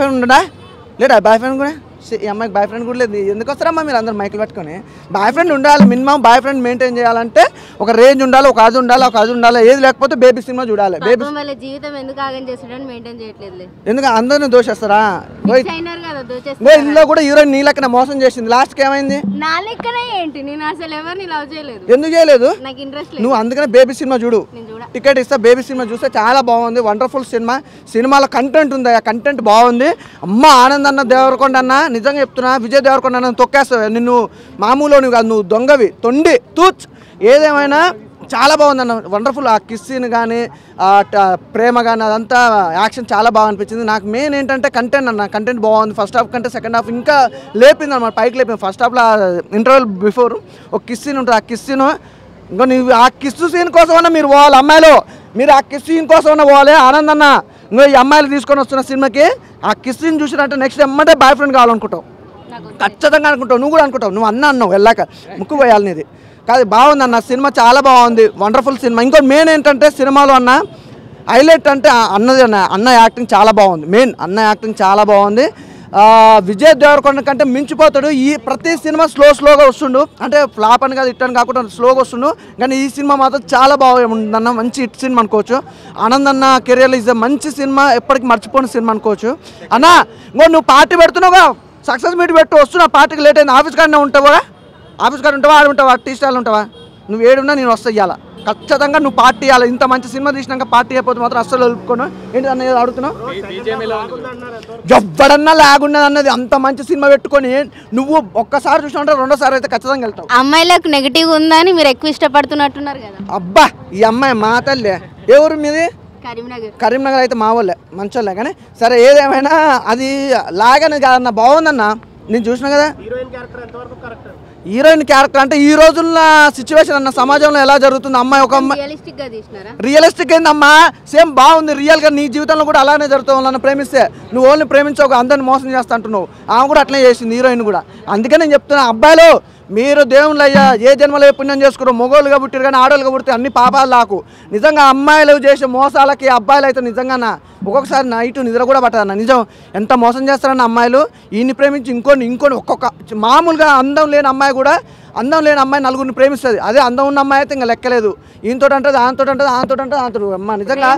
Friend ఉండడా లేడా boy friend కూడా ఛీ, ఈ అమ్మాయికి బాయ్ ఫ్రెండ్ కూడా లేదు. ఎందుకు వస్తారమ్మా మీరు అందరు మైకులు పట్టుకొని? బాయ్ ఫ్రెండ్ ఉండాలి. మినిమం బాయ్ ఫ్రెండ్ మెయింటైన్ చేయాలంటే ఒక రేంజ్ ఉండాలి ఒక అది ఉండాలి ఒక అది ఉండాలి ఏది లేకపోతే బేబీ సినిమా చూడాలి. బేబీ జీవితం ఎందుకు ఆగం చేస్తాడని మెయింటైన్ చేయట్లేదులే. ఎందుకు అందరిని దోషేస్తారా? ఇందులో కూడా హీరోయిన్ నీ లెక్కన మోసం చేసింది. లాస్ట్కి ఏమైంది? నా లెక్కనే ఏంటి? నేను అసలు ఎవరిని లవ్ చేయలేదు. ఎందుకు చేయలేదు? నాకు ఇంట్రెస్ట్ లేదు. నువ్వు అందుకనే బేబీ సినిమా చూడ. టికెట్ ఇస్తే బేబీ సినిమా చూస్తే చాలా బాగుంది. వండర్ఫుల్ సినిమా సినిమాలో కంటెంట్ ఉంది ఆ కంటెంట్ బాగుంది. అమ్మ ఆనంద్ అన్న దేవరకొండ అన్న నిజంగా చెప్తున్నా విజయ్ దేవరకొండ నన్ను తొక్కేస్తావు. నిన్ను మామూలు కాదు నువ్వు దొంగవి తొండి తూచ్. ఏదేమైనా చాలా బాగుంది అన్న వండర్ఫుల్ ఆ కిస్ సీన్ కానీ ఆ ప్రేమ కానీ అదంతా యాక్షన్ చాలా బాగా అనిపించింది. నాకు మెయిన్ ఏంటంటే కంటెంట్ అన్న కంటెంట్ బాగుంది. ఫస్ట్ హాఫ్ కంటే సెకండ్ హాఫ్ ఇంకా లేపింది అనమాట పైకి లేపింది. ఫస్ట్ హాఫ్లో ఇంటర్వెల్ బిఫోర్ ఒక కిస్ సీన్ ఉంటుంది. ఆ కిస్ సీన్ ఇంకో నువ్వు ఆ కిస్సు సీన్ కోసమన్నా మీరు పోవాలి అమ్మాయిలు. మీరు ఆ కిస్ సీన్ కోసమన్నా పోవాలి. ఆనంద్ అన్న నువ్వు ఈ అమ్మాయిలు తీసుకొని వస్తున్న సినిమాకి ఆ కిస్ని చూసినట్టు చూసినట్టే నెక్స్ట్ ఎమ్మటే బాయ్ ఫ్రెండ్ కావాలనుకుంటావు. ఖచ్చితంగా అనుకుంటావు. నువ్వు కూడా అనుకుంటావు. నువ్వు అన్న అన్నావు వెళ్ళాక ముక్కు పోయాలనేది కాదు బాగుంది అన్న. సినిమా చాలా బాగుంది. Wonderful cinema. ఇంకో మెయిన్ ఏంటంటే సినిమాలో అన్న హైలైట్ అంటే అన్నది అన్న. అన్న యాక్టింగ్ చాలా బాగుంది. మెయిన్ అన్న యాక్టింగ్ చాలా బాగుంది. విజయ్ దేవరకొండ కంటే మించిపోతాడు. ఈ ప్రతి సినిమా స్లో స్లోగా వస్తుండు. అంటే ఫ్లాప్ అని కాదు ఇట్ అని కాకుండా స్లోగా వస్తుండు. కానీ ఈ సినిమా మాత్రం చాలా బాగా బాగుందన్న మంచి హిట్ సినిమా అనుకోవచ్చు. ఆనంద్ అన్న కెరియర్లో ఇస్ మంచి సినిమా ఎప్పటికీ మర్చిపోని సినిమా అనుకోవచ్చు. అన్న ఇంకో నువ్వు పార్టీ పెడుతున్నావుగా సక్సెస్ మీట్ పెట్టు వస్తున్నా పార్టీకి లేట్ అయింది. ఆఫీస్ కాడనే ఉంటావా? ఆఫీస్ కాడ ఉంటావా? ఆడ ఉంటావా? టీ స్టాల్ ఉంటావా? నువ్వు ఏడున్నా నేను వస్తా ఇవ్వాలా ఖచ్చితంగా నువ్వు పార్టీ ఇవ్వాలి ఇంత మంచి సినిమా తీసినాక పార్టీ అయిపోతే మాత్రం అస్సలు వదులుకోను ఏంటి అన్న ఏదో అడుగుతున్నావు? ఎవ్వడన్నా లాగున్నది అన్నది. అంత మంచి సినిమా పెట్టుకొని నువ్వు ఒక్కసారి చూసినా రెండోసారి అయితే ఖచ్చితంగా వెళ్తావు. అమ్మాయిలకు నెగిటివ్ ఉందని మీరు ఎక్కువ ఇష్టపడుతున్నట్టున్నారు కదా. అబ్బా ఈ అమ్మాయి మా తల్లే. ఏ ఊరు మీది? కరీంనగర్. కరీంనగర్ అయితే మా వాళ్ళే మంచోళ్ళే కానీ సరే ఏదేమైనా అది లాగని కాదన్న బాగుందన్న. నేను చూసిన కదా? హీరోయిన్ క్యారెక్టర్ అంటే ఈ రోజుల్లో సిచ్యువేషన్ అన్న సమాజంలో ఎలా జరుగుతుంది? అమ్మాయి ఒక అమ్మాయి రియలిస్టిక్గా ఏందమ్మా? సేమ్ బాగుంది. రియల్గా నీ జీవితంలో కూడా అలానే జరుగుతుంది ప్రేమిస్తే నువ్వు ఓన్లీ ప్రేమించవు అందరిని మోసం చేస్తా అంటున్నావు. ఆమె కూడా అట్లనే చేసింది హీరోయిన్ కూడా. అందుకే నేను చెప్తున్నా అబ్బాయిలు మీరు దేవుళ్ళు అయ్యా ఏ జన్మలో పుణ్యం చేసుకున్నారు మొగోళ్ళుగా పుట్టారు కానీ ఆడోళ్ళుగా పుడితే అన్ని పాపాలు లాకు నిజంగా అమ్మాయిలు చేసే మోసాలకి అబ్బాయిలు అయితే నిజంగా ఒక్కొక్కసారి నైట్ నిద్ర కూడా పట్టదన్న. నిజం ఎంత మోసం చేస్తారన్న అమ్మాయిలు? ఈయన్ని ప్రేమించి ఇంకోని ఇంకోని ఒక్కొక్క మామూలుగా అందం లేని అమ్మాయి కూడా అందం లేని అమ్మాయి నలుగురిని ప్రేమిస్తుంది. అదే అందం ఉన్న అమ్మాయి అయితే ఇంకా లెక్కలేదు. ఈయనతో అంటే దాంతో అంటే దాంతో అంటే దాంతో అమ్మ నిజంగా?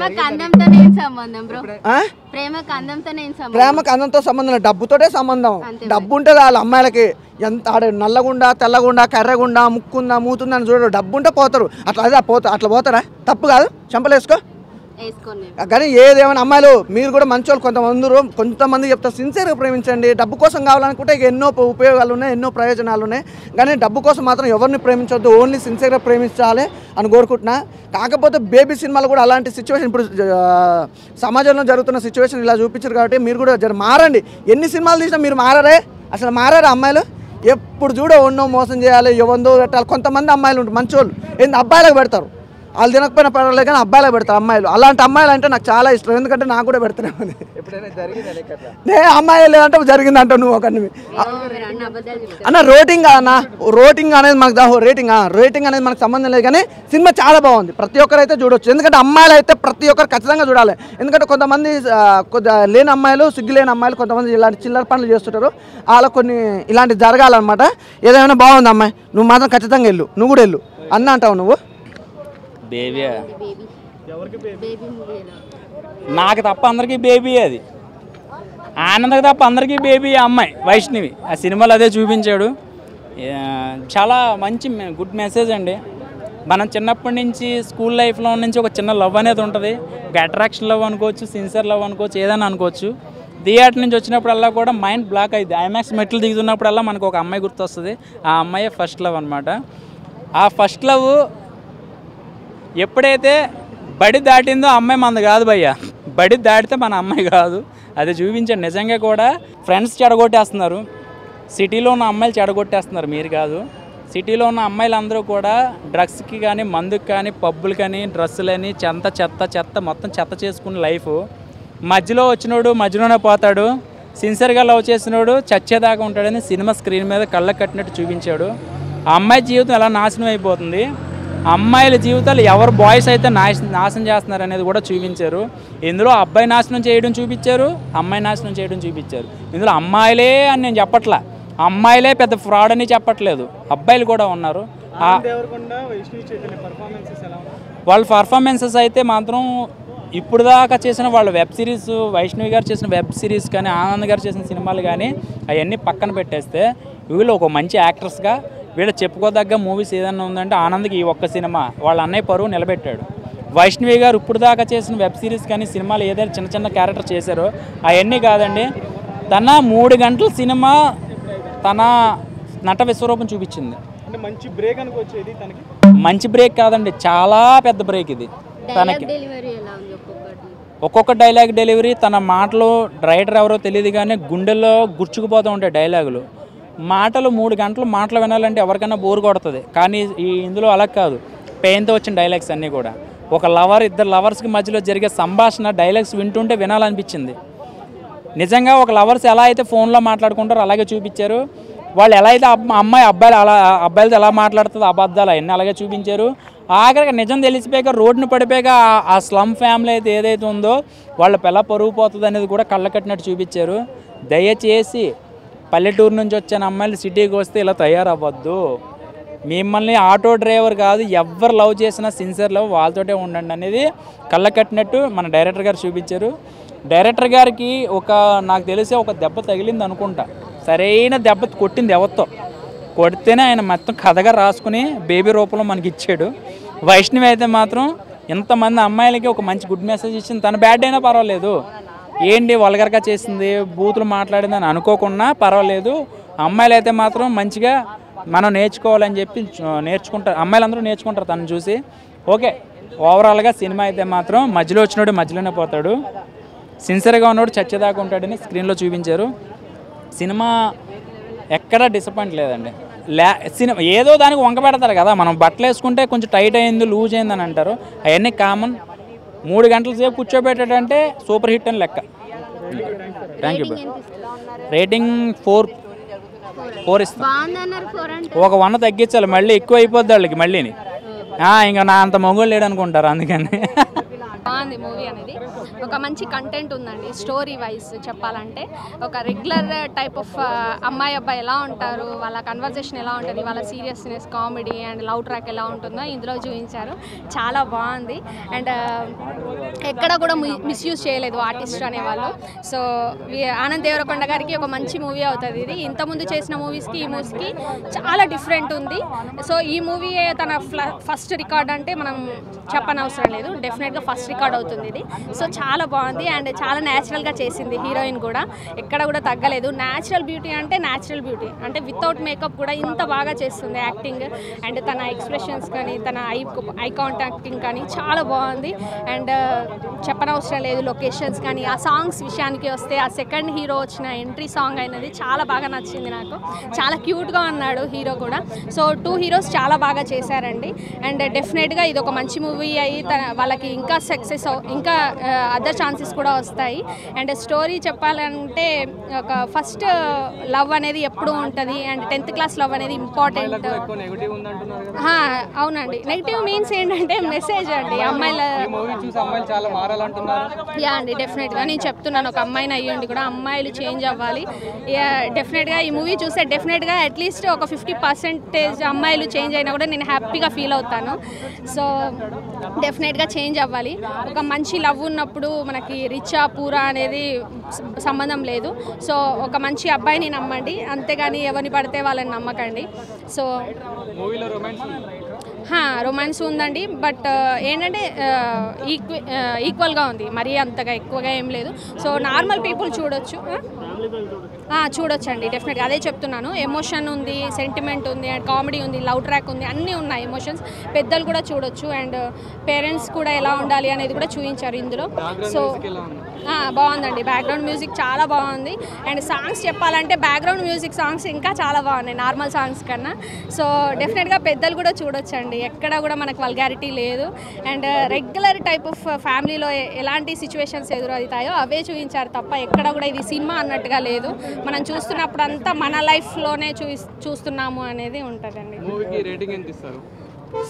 ప్రేమకు అందంతో సంబంధం డబ్బుతోటే సంబంధం. డబ్బు ఉంటే వాళ్ళ అమ్మాయిలకి. ఎంత ఆడ నల్లగుండా తెల్లగుండా కర్రగుండా ముక్కుందా మూతుందా అని చూడరు. డబ్బు ఉంటే పోతారు. అట్లా అదే పోతారు అట్లా పోతారా? తప్పు కాదు. చెంపలేసుకో. కానీ ఏదేమైనా అమ్మాయిలు మీరు కూడా మంచోళ్ళు కొంతమంది కొంతమంది చెప్తారు సిన్సియర్గా ప్రేమించండి. డబ్బు కోసం కావాలనుకుంటే ఎన్నో ఉపయోగాలు ఉన్నాయి ఎన్నో ప్రయోజనాలు ఉన్నాయి. కానీ డబ్బు కోసం మాత్రం ఎవరిని ప్రేమించవద్దు ఓన్లీ సిన్సియర్గా ప్రేమించాలి అని కోరుకుంటున్నా. కాకపోతే బేబీ సినిమాలు కూడా అలాంటి సిచ్యువేషన్ ఇప్పుడు సమాజంలో జరుగుతున్న సిచ్యువేషన్ ఇలా చూపించారు కాబట్టి మీరు కూడా జర మారండి. ఎన్ని సినిమాలు తీసినా మీరు మారరే? అసలు మారారా అమ్మాయిలు? ఎప్పుడు చూడ ఉన్నో మోసం చేయాలి ఎవందో పెట్టాలి. కొంతమంది అమ్మాయిలు ఉంటారు మంచోళ్ళు. ఏంది అబ్బాయిలకు పెడతారు. వాళ్ళు తినకపోయినా పర్వాలేదు కానీ అబ్బాయిలకు పెడతారు అమ్మాయిలు. అలాంటి అమ్మాయిలు అంటే నాకు చాలా ఇష్టం. ఎందుకంటే నాకు కూడా పెడతారేమని నే అమ్మాయి లేదంటే జరిగింది అంటావు నువ్వు ఒక ఏమో మీరు అన్న రోటింగ్ అన్న రోటింగ్ అనేది మనకు దా- రేటింగ్ రేటింగ్ అనేది మనకు సంబంధం లేదు కానీ సినిమా చాలా బాగుంది. ప్రతి ఒక్కరు అయితే చూడొచ్చు. ఎందుకంటే అమ్మాయిలు అయితే ప్రతి ఒక్కరు ఖచ్చితంగా చూడాలి. ఎందుకంటే కొంతమంది కొద్ది లేని అమ్మాయిలు సిగ్గు లేని అమ్మాయిలు కొంతమంది ఇలాంటి చిల్లర పనులు చేస్తుంటారు. అలా కొన్ని ఇలాంటి జరగాలన్నమాట. ఏదైనా బాగుంది అమ్మాయి నువ్వు మాత్రం ఖచ్చితంగా వెళ్ళు. నువ్వు కూడా వెళ్ళు. అన్న అంటావు నువ్వు? బేబీ బేబీ బేబీ మూవీలో నాకు తప్ప అందరికీ బేబీ అది. ఆనందకి తప్ప అందరికీ బేబీ అమ్మాయి వైష్ణవి. ఆ సినిమాలో అదే చూపించాడు. చాలా మంచి గుడ్ మెసేజ్ అండి. మనం చిన్నప్పటి నుంచి స్కూల్ లైఫ్లో నుంచి ఒక చిన్న లవ్ అనేది ఉంటుంది. ఒక అట్రాక్షన్ లవ్ అనుకోవచ్చు సిన్సియర్ లవ్ అనుకోవచ్చు ఏదైనా అనుకోవచ్చు. థియేటర్ నుంచి వచ్చినప్పుడల్లా కూడా మైండ్ బ్లాక్ అయింది ఐమాక్స్ మెట్లు దిగుతున్నప్పుడల్లా మనకు ఒక అమ్మాయి గుర్తొస్తుంది. ఆ అమ్మాయే ఫస్ట్ లవ్ అనమాట ఆ ఫస్ట్ లవ్ ఎప్పుడైతే బడి దాటిందో అమ్మాయి మనది కాదు భయ్య. బడి దాటితే మన అమ్మాయి కాదు. అది చూపించండి నిజంగా కూడా ఫ్రెండ్స్ చెడగొట్టేస్తున్నారు. సిటీలో ఉన్న అమ్మాయిలు చెడగొట్టేస్తున్నారు మీరు కాదు. సిటీలో ఉన్న అమ్మాయిలు అందరూ కూడా డ్రగ్స్కి కానీ మందుకి కానీ పబ్బులు కానీ డ్రెస్సులని చెత్త చెత్త చెత్త మొత్తం చెత్త చేసుకున్న లైఫ్. మధ్యలో వచ్చినోడు మధ్యలోనే పోతాడు. సిన్సియర్గా లవ్ చేసినోడు చచ్చేదాకా ఉంటాడని సినిమా స్క్రీన్ మీద కళ్ళకు కట్టినట్టు చూపించాడు. ఆ అమ్మాయి జీవితం ఎలా నాశనం అయిపోతుంది? అమ్మాయిల జీవితాలు ఎవరు బాయ్స్ అయితే నాశ నాశనం చేస్తున్నారు అనేది కూడా చూపించారు. ఇందులో అబ్బాయి నాశనం చేయడం చూపించారు అమ్మాయి నాశనం చేయడం చూపించారు. ఇందులో అమ్మాయిలే అని నేను చెప్పట్లా. అమ్మాయిలే పెద్ద ఫ్రాడ్ అని చెప్పట్లేదు. అబ్బాయిలు కూడా ఉన్నారు. వాళ్ళ పర్ఫార్మెన్సెస్ అయితే మాత్రం ఇప్పుడు దాకా చేసిన వాళ్ళ వెబ్ సిరీస్ వైష్ణవి గారు చేసిన వెబ్ సిరీస్ కానీ ఆనంద్ గారు చేసిన సినిమాలు కానీ అవన్నీ పక్కన పెట్టేస్తే వీళ్ళు ఒక మంచి యాక్టర్స్గా వీళ్ళు చెప్పుకోదగ్గ మూవీస్ ఏదైనా ఉందంటే ఆనంద్కి ఈ ఒక్క సినిమా. వాళ్ళ అన్నయ్య పరువు నిలబెట్టాడు. వైష్ణవి గారు ఇప్పుడు దాకా చేసిన వెబ్ సిరీస్ కానీ సినిమాలు ఏదైనా చిన్న చిన్న క్యారెక్టర్ చేశారో అవన్నీ కాదండి. తన మూడు గంటల సినిమా తన నట విశ్వరూపం చూపించింది. అంటే మంచి బ్రేక్ అనుకోవచ్చేది తనకి? మంచి బ్రేక్ కాదండి చాలా పెద్ద బ్రేక్ ఇది తనకి. డెలివరీ ఎలా ఉంది ఒక్కొక్కటి? ఒక్కొక్క డైలాగ్ డెలివరీ తన మాటలు రైటర్ ఎవరో తెలియదు కానీ గుండెల్లో గుర్చుకుపోతూ ఉంటాయి డైలాగులు మాటలు మూడు గంటలు మాటలు వినాలంటే ఎవరికైనా బోర్ కొడుతుంది. కానీ ఈ ఇందులో అలా కాదు. పెయిన్తో వచ్చిన డైలాగ్స్ అన్నీ కూడా. ఒక లవర్ ఇద్దరు లవర్స్కి మధ్యలో జరిగే సంభాషణ డైలాగ్స్ వింటుంటే వినాలనిపించింది. నిజంగా ఒక లవర్స్ ఎలా అయితే ఫోన్లో మాట్లాడుకుంటారో అలాగే చూపించారు. వాళ్ళు ఎలా అయితే అమ్మాయి అబ్బాయిలు అలా అబ్బాయిలతో ఎలా మాట్లాడుతుందో అబద్ధాలు అవన్నీ అలాగే చూపించారు. ఆఖరికి నిజం తెలిసిపోయాక రోడ్డుని పడిపోయాక ఆ- స్లమ్ ఫ్యామిలీ అయితే ఏదైతే ఉందో వాళ్ళ పిల్ల పరుగు పోతుంది అనేది కూడా కళ్ళ కట్టినట్టు చూపించారు. దయచేసి పల్లెటూరు నుంచి వచ్చిన అమ్మాయిలు సిటీకి వస్తే ఇలా తయారవ్వద్దు. మిమ్మల్ని ఆటో డ్రైవర్ కాదు ఎవరు లవ్ చేసినా సిన్సియర్ లవ్ వాళ్ళతోటే ఉండండి అనేది కళ్ళ కట్టినట్టు మన డైరెక్టర్ గారు చూపించారు. డైరెక్టర్ గారికి ఒక నాకు తెలిసే ఒక దెబ్బ తగిలింది అనుకుంటా. సరైన దెబ్బ కొట్టింది ఎవరితో? కొడితేనే ఆయన మొత్తం కథగా రాసుకుని బేబీ రూపంలో మనకి ఇచ్చాడు. వైష్ణవి అయితే మాత్రం ఇంతమంది అమ్మాయిలకి ఒక మంచి గుడ్ మెసేజ్ ఇచ్చింది. తన బ్యాడ్ అయినా పర్వాలేదు. ఏంటి వల్గర్గా చేసింది? బూతులు మాట్లాడింది అని అనుకోకుండా పర్వాలేదు. అమ్మాయిలు అయితే మాత్రం మంచిగా మనం నేర్చుకోవాలని చెప్పి నేర్చుకుంటారు అమ్మాయిలందరూ నేర్చుకుంటారు తను చూసి. ఓకే ఓవరాల్గా సినిమా అయితే మాత్రం మధ్యలో వచ్చినోడు మధ్యలోనే పోతాడు. సిన్సియర్గా ఉన్నోడు చచ్చేదాకా ఉంటాడని స్క్రీన్లో చూపించారు. సినిమా ఎక్కడా డిసప్పాయింట్ లేదండి. లే సినిమా ఏదో దానికి వంక పెడతారు కదా మనం బట్టలు వేసుకుంటే కొంచెం టైట్ అయింది లూజ్ అయింది అని అంటారు. అవన్నీ కామన్. మూడు గంటల సేపు కూర్చోబెట్టాడంటే సూపర్ హిట్ అని లెక్క. Thank you rating four four ఇస్తాం. బాగుంది అన్నారు ఫోర్ అంటే? ఒక వన్ తగ్గించాలి మళ్ళీ ఎక్కువ అయిపోద్ది వాళ్ళకి మళ్ళీని. ఆ, ఇంకా నా అంత మొగోళ్ళు లేడు అనుకుంటారు అందుకని. బాగుంది మూవీ అనేది. ఒక మంచి కంటెంట్ ఉందండి స్టోరీ వైజ్ చెప్పాలంటే. ఒక రెగ్యులర్ టైప్ ఆఫ్ అమ్మాయి అబ్బాయి ఎలా ఉంటారు వాళ్ళ కన్వర్జేషన్ ఎలా ఉంటుంది వాళ్ళ seriousness comedy and love track ఎలా ఉంటుందో ఇందులో చూపించారు. చాలా బాగుంది. అండ్ ఎక్కడ కూడా మిస్యూజ్ చేయలేదు ఆర్టిస్ట్ అనేవాళ్ళు. సో వి- ఆనంద్ దేవరకొండ గారికి ఒక మంచి మూవీ అవుతుంది ఇది. ఇంతకుముందు చేసిన మూవీస్కి ఈ మూవీస్కి చాలా డిఫరెంట్ ఉంది. సో ఈ మూవీ తన ఫస్ట్ రికార్డ్ అంటే మనం చెప్పనవసరం లేదు. డెఫినెట్గా ఫస్ట్ రికార్డ్ అవుతుంది ఇది. సో చాలా బాగుంది అండ్ చాలా న్యాచురల్గా చేసింది హీరోయిన్ కూడా. ఎక్కడ కూడా తగ్గలేదు. న్యాచురల్ బ్యూటీ అంటే న్యాచురల్ బ్యూటీ అంటే వితౌట్ మేకప్ కూడా ఇంత బాగా చేస్తుంది యాక్టింగ్ అండ్ తన ఎక్స్ప్రెషన్స్ కానీ తన ఐ ఐ కాంటాక్టింగ్ కానీ చాలా బాగుంది. అండ్ uh, చెప్పనవసరం లేదు లొకేషన్స్ కానీ ఆ సాంగ్స్ విషయానికి వస్తే ఆ సెకండ్ హీరో వచ్చిన ఎంట్రీ సాంగ్ అయినది చాలా బాగా నచ్చింది నాకు. చాలా క్యూట్గా ఉన్నాడు హీరో కూడా. సో టూ హీరోస్ చాలా బాగా చేశారండి. అండ్ డెఫినెట్గా ఇది ఒక మంచి మూవీ అయ్యి తన వాళ్ళకి ఇంకా సక్సెస్ ఇంకా అదర్ ఛాన్సెస్ కూడా వస్తాయి. అండ్ స్టోరీ చెప్పాలంటే ఒక ఫస్ట్ లవ్ అనేది ఎప్పుడూ ఉంటుంది? అండ్ టెన్త్ క్లాస్ లవ్ అనేది ఇంపార్టెంట్ అవునండి. నెగిటివ్ మీన్స్ ఏంటంటే మెసేజ్ అండి. అమ్మాయిల యా అండి డెఫినెట్గా నేను చెప్తున్నాను ఒక అమ్మాయిని అయ్యండి కూడా. అమ్మాయిలు చేంజ్ అవ్వాలి. యా, డెఫినెట్గా ఈ మూవీ చూస్తే డెఫినెట్గా అట్లీస్ట్ ఒక ఫిఫ్టీ పర్సెంటేజ్ అమ్మాయిలు చేంజ్ అయినా కూడా నేను హ్యాపీగా ఫీల్ అవుతాను. సో డెఫినెట్గా చేంజ్ అవ్వాలి. ఒక మంచి లవ్ ఉన్నప్పుడు మనకి రిచా పూరా అనేది సంబంధం లేదు. సో ఒక మంచి అబ్బాయిని నమ్మండి. అంతేగాని ఎవరిని పడితే వాళ్ళని నమ్మకండి. సో రొమాన్స్ రొమాన్స్ ఉందండి. బట్ ఏంటంటే ఈక్వ ఈక్వల్గా ఉంది. మరీ అంతగా ఎక్కువగా ఏం లేదు. సో నార్మల్ పీపుల్ చూడొచ్చు. ఆ, చూడొచ్చు అండి డెఫినెట్గా అదే చెప్తున్నాను. ఎమోషన్ ఉంది సెంటిమెంట్ ఉంది అండ్ కామెడీ ఉంది లవ్ ట్రాక్ ఉంది అన్నీ ఉన్నాయి ఎమోషన్స్ పెద్దలు కూడా చూడొచ్చు అండ్ పేరెంట్స్ కూడా ఎలా ఉండాలి అనేది కూడా చూపించారు ఇందులో. సో బాగుందండి. బ్యాక్గ్రౌండ్ మ్యూజిక్ చాలా బాగుంది. అండ్ సాంగ్స్ చెప్పాలంటే బ్యాక్గ్రౌండ్ మ్యూజిక్ సాంగ్స్ ఇంకా చాలా బాగున్నాయి నార్మల్ సాంగ్స్ కన్నా. సో డెఫినెట్గా పెద్దలు కూడా చూడొచ్చండి. ఎక్కడ కూడా మనకు వల్గారిటీ లేదు. అండ్ రెగ్యులర్ టైప్ ఆఫ్ ఫ్యామిలీలో ఎలాంటి సిచ్యువేషన్స్ ఎదురవుతాయో అవే చూపించారు తప్ప ఎక్కడ కూడా ఇది సినిమా అన్నట్టుగా లేదు. మనం చూస్తున్నప్పుడు అంతా మన లైఫ్లోనే చూ చూస్తున్నాము అనేది ఉంటుందండి.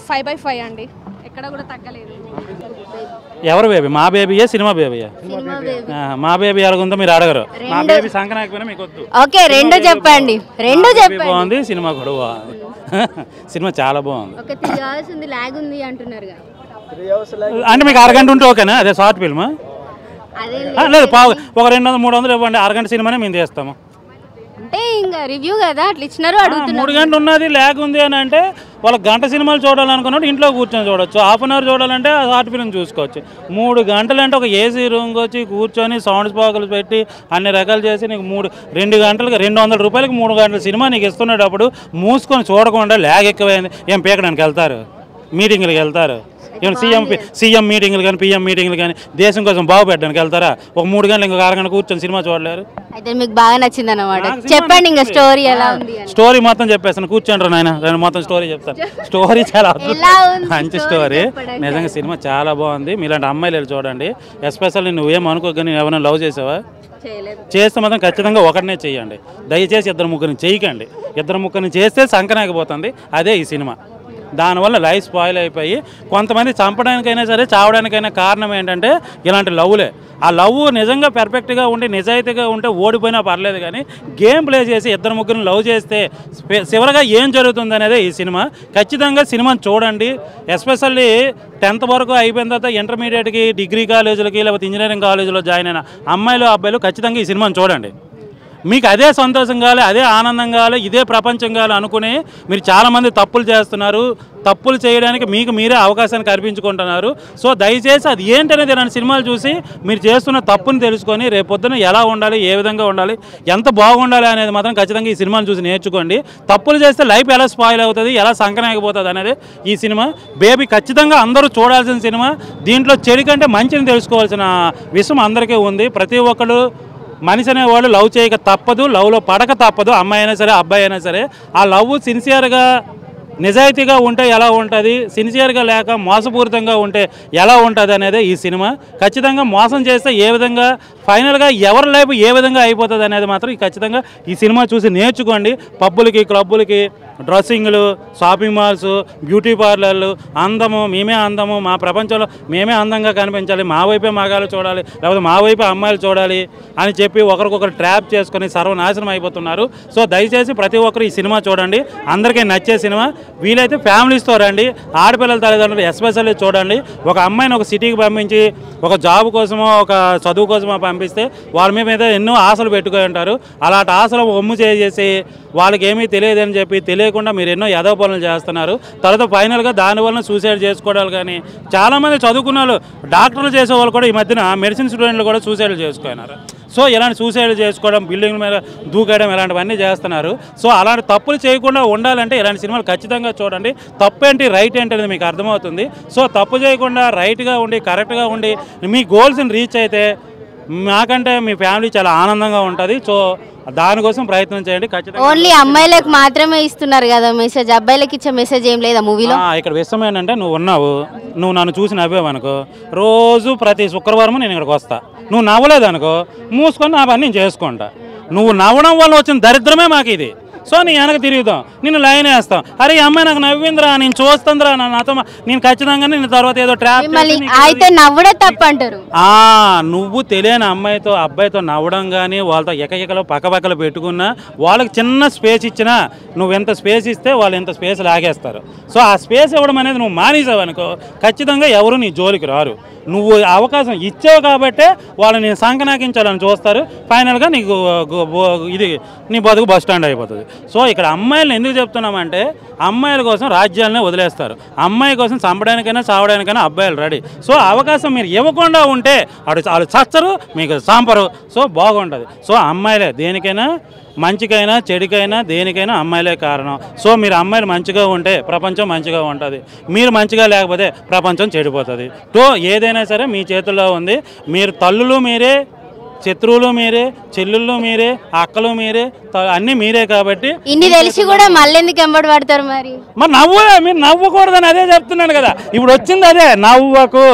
ఫైవ్ బై ఫైవ్ అండి. ఎక్కడ కూడా తగ్గలేదు. ఎవరు బేబీ? మా బేబీయే సినిమా బేబీయే? మా బేబీ ఎలాగుందో మీరు అడగరు. మా. బేబీ మీకు వద్దు ఓకే రెండు చెప్పండి. రెండు చెప్పండి. బాగుంది సినిమా కూడా బాగుంది. సినిమా చాలా బాగుంది. ఒక త్రీ అవర్స్ ఉంది లాగ్ ఉంది అంటున్నారు కదా. అంటే మీకు అరగంట ఉంటే ఓకేనా? అదే షార్ట్ ఫిల్మ్? అదే లేదు పావు ఒక రెండు వందలు మూడు వందలు ఇవ్వండి. అరగంట సినిమానే మేము చేస్తాము అంటే ఇంకా రివ్యూ కదా అట్లా ఇచ్చినారు అడుగుతున్నారు. మూడు గంటలు ఉన్నది ల్యాగ్ ఉంది అని అంటే వాళ్ళ గంట సినిమాలు చూడాలనుకున్నట్టు ఇంట్లో కూర్చొని చూడొచ్చు. హాఫ్ అన్ అవర్ చూడాలంటే ఆ షార్ట్ ఫిల్మ్ చూసుకోవచ్చు. మూడు గంటలు అంటే ఒక ఏసీ రూమ్కి వచ్చి కూర్చొని సౌండ్ స్పాకులు పెట్టి అన్ని రకాలు చేసి నీకు మూడు రెండు గంటలకు రెండు వందల రూపాయలకి మూడు గంటల సినిమా నీకు ఇస్తున్నప్పుడు మూసుకొని చూడకుండా ల్యాగ్ ఎక్కువైంది. ఏం పీకడానికి వెళ్తారు? మీటింగ్లకు వెళ్తారు. ఏమైనా సీఎం సీఎం మీటింగ్లు కానీ పిఎం మీటింగ్లు కానీ దేశం కోసం బాగుపెట్టడానికి వెళ్తారా? ఒక మూడు గంటలు ఇంకొక అరగంట కూర్చొని సినిమా చూడలేరు? అయితే మీకు బాగా నచ్చింది అనమాట చెప్పండి ఇంకా. స్టోరీ ఎలా ఉంది స్టోరీ మొత్తం చెప్పేస్తాను. కూర్చోండి నాయన. నేను మొత్తం స్టోరీ చెప్తాను. స్టోరీ చాలా మంచి స్టోరీ? నిజంగా సినిమా చాలా బాగుంది. మీలాంటి అమ్మాయిలు వెళ్ళి చూడండి. ఎస్పెషల్లీ నువ్వేం అనుకోగానే ఎవరైనా లవ్ చేసావా? చేస్తే మాత్రం ఖచ్చితంగా ఒకటినే చేయండి. దయచేసి ఇద్దరు ముగ్గురిని చేయకండి. ఇద్దరు ముగ్గురిని చేస్తే సంకనాకపోతుంది అదే ఈ సినిమా. దానివల్ల లైఫ్ స్పాయిల్ అయిపోయి కొంతమంది చంపడానికైనా సరే చావడానికైనా కారణం ఏంటంటే ఇలాంటి లవ్లే ఆ లవ్ నిజంగా పెర్ఫెక్ట్గా ఉండి నిజాయితీగా ఉంటే ఓడిపోయినా పర్లేదు కానీ గేమ్ ప్లే చేసి ఇద్దరు ముగ్గురిని లవ్ చేస్తే స్పె- చివరగా ఏం జరుగుతుంది అనేది ఈ సినిమా. ఖచ్చితంగా సినిమాని చూడండి. ఎస్పెషల్లీ టెన్త్ వరకు అయిపోయిన తర్వాత ఇంటర్మీడియట్కి డిగ్రీ కాలేజీలకి లేకపోతే ఇంజనీరింగ్ కాలేజీలో జాయిన్ అయిన అమ్మాయిలు అబ్బాయిలు ఖచ్చితంగా ఈ సినిమాని చూడండి. మీకు అదే సంతోషం కావాలి అదే ఆనందం కావాలి ఇదే ప్రపంచం కావాలి అనుకుని మీరు చాలామంది తప్పులు చేస్తున్నారు. తప్పులు చేయడానికి మీకు మీరే అవకాశాన్ని కల్పించుకుంటున్నారు. సో దయచేసి అది ఏంటనేది నన్ను సినిమాలు చూసి మీరు చేస్తున్న తప్పుని తెలుసుకొని రేపు ఎలా ఉండాలి ఏ విధంగా ఉండాలి ఎంత బాగుండాలి అనేది మాత్రం ఖచ్చితంగా ఈ సినిమాను చూసి నేర్చుకోండి. తప్పులు చేస్తే లైఫ్ ఎలా స్పాయిల్ అవుతుంది ఎలా సంకనాగిపోతుంది అనేది ఈ సినిమా. బేబీ ఖచ్చితంగా అందరూ చూడాల్సిన సినిమా. దీంట్లో చెడు కంటే మంచిని తెలుసుకోవాల్సిన విషయం అందరికీ ఉంది. ప్రతి ఒక్కరు మనిషి అనేవాళ్ళు లవ్ చేయక తప్పదు లవ్లో పడక తప్పదు అమ్మాయి అయినా సరే అబ్బాయి అయినా సరే. ఆ లవ్ సిన్సియర్గా నిజాయితీగా ఉంటే ఎలా ఉంటుంది? సిన్సియర్గా లేక మోసపూరితంగా ఉంటే ఎలా ఉంటుంది అనేది ఈ సినిమా. ఖచ్చితంగా మోసం చేస్తే ఏ విధంగా ఫైనల్గా ఎవరి లైఫ్ ఏ విధంగా అయిపోతుంది అనేది మాత్రం ఖచ్చితంగా ఈ సినిమా చూసి నేర్చుకోండి. పబ్బులకి క్లబ్బులకి డ్రెస్సింగ్లు షాపింగ్ మాల్స్ బ్యూటీ పార్లర్లు అందము మేమే అందము మా ప్రపంచంలో మేమే అందంగా కనిపించాలి మా వైపే మగాలు చూడాలి లేకపోతే మా వైపే అమ్మాయిలు చూడాలి అని చెప్పి ఒకరికొకరు ట్రాప్ చేసుకొని సర్వనాశనం అయిపోతున్నారు. సో దయచేసి ప్రతి ఒక్కరు ఈ సినిమా చూడండి. అందరికీ నచ్చే సినిమా. వీలైతే ఫ్యామిలీస్తో రండి. ఆడపిల్లల తల్లిదండ్రులు ఎస్పెషల్లీ చూడండి. ఒక అమ్మాయిని ఒక సిటీకి పంపించి ఒక జాబ్ కోసమో ఒక చదువు కోసమో పంపిస్తే వాళ్ళ మీద మీద ఎన్నో ఆశలు పెట్టుకొని ఉంటారు. అలాంటి ఆశలు ఒమ్ము చేసేసి వాళ్ళకి ఏమీ తెలియదని చెప్పి తెలియకుండా మీరు ఎన్నో యదవ పనులు చేస్తున్నారు. తర్వాత ఫైనల్గా దానివల్ల సూసైడ్ చేసుకోవడాలు కానీ చాలామంది చదువుకున్న వాళ్ళు డాక్టర్లు చేసే వాళ్ళు కూడా ఈ మధ్యన మెడిసిన్ స్టూడెంట్లు కూడా సూసైడ్ చేసుకున్నారు. సో ఇలాంటి సూసైడ్ చేసుకోవడం బిల్డింగ్ మీద దూకేయడం ఇలాంటివన్నీ చేస్తున్నారు. సో అలాంటి తప్పులు చేయకుండా ఉండాలంటే ఇలాంటి సినిమాలు ఖచ్చితంగా చూడండి. తప్పు ఏంటి రైట్ ఏంటి అనేది మీకు అర్థమవుతుంది. సో తప్పు చేయకుండా రైట్గా ఉండి కరెక్ట్గా ఉండి మీ గోల్స్ని రీచ్ అయితే మాకంటే మీ ఫ్యామిలీ చాలా ఆనందంగా ఉంటుంది. సో దానికోసం ప్రయత్నం చేయండి. ఖచ్చితంగా ఓన్లీ అమ్మాయిలకు మాత్రమే ఇస్తున్నారు కదా మెసేజ్ అబ్బాయిలకి ఇచ్చే మెసేజ్ ఏం లేదా మూవీలో? ఇక్కడ విషయం ఏంటంటే నువ్వు ఉన్నావు. నువ్వు నన్ను చూసి నవ్వావనుకో రోజు ప్రతి శుక్రవారం నేను ఇక్కడికి వస్తా. నువ్వు నవ్వలేదనుకో మూసుకొని నా పని నేను చేసుకుంటా. నువ్వు నవ్వడం వల్ల వచ్చిన దరిద్రమే మాకు ఇది సో నీ వెనక తిరుగుతాం నిన్ను లైన్ వేస్తాం. అరే అమ్మాయి నాకు నవ్విందిరా నేను చూస్తుందిరా నా నాతో నేను ఖచ్చితంగా నేను తర్వాత ఏదో ట్రాప్ అయితే నవ్వడే తప్పు అంటారు ఆ నువ్వు తెలియని అమ్మాయితో అబ్బాయితో నవ్వడం కానీ వాళ్ళతో ఎకఎకలో పక్కపక్కలు పెట్టుకున్నా వాళ్ళకి చిన్న స్పేస్ ఇచ్చినా నువ్వు ఎంత స్పేస్ ఇస్తే వాళ్ళు ఎంత స్పేస్ లాగేస్తారు. సో ఆ స్పేస్ ఇవ్వడం అనేది నువ్వు మానేసావు అనుకో ఖచ్చితంగా ఎవరు నీ జోలికి రారు. నువ్వు అవకాశం ఇచ్చావు కాబట్టే వాళ్ళని సంకనాకించాలని చూస్తారు. ఫైనల్గా నీకు ఇది నీ బతుకు బస్ స్టాండ్ అయిపోతుంది. సో ఇక్కడ అమ్మాయిలను ఎందుకు చెప్తున్నామంటే అమ్మాయిల కోసం రాజ్యాలనే వదిలేస్తారు. అమ్మాయి కోసం చంపడానికైనా చావడానికైనా అబ్బాయిలు రెడీ. సో అవకాశం మీరు ఇవ్వకుండా ఉంటే అటు వాళ్ళు చచ్చరు మీకు సాంపరు సో బాగుంటుంది. సో అమ్మాయిలే దేనికైనా మంచికైనా చెడుకైనా దేనికైనా అమ్మాయిలే కారణం. సో మీరు అమ్మాయిలు మంచిగా ఉంటే ప్రపంచం మంచిగా ఉంటుంది. మీరు మంచిగా లేకపోతే ప్రపంచం చెడిపోతుంది. సో ఏదైనా సరే మీ చేతుల్లో ఉంది. మీరు తల్లులు మీరే శత్రువులు మీరే చెల్లుళ్ళు మీరే అక్కలు మీరే అన్నీ మీరే కాబట్టి ఇన్ని తెలిసి కూడా మళ్ళీ ఎందుకు ఎంబడి పడతారు మరి? మరి నవ్వులే మీరు నవ్వకూడదని అదే చెప్తున్నాను కదా. ఇప్పుడు వచ్చింది అదే నవ్వకు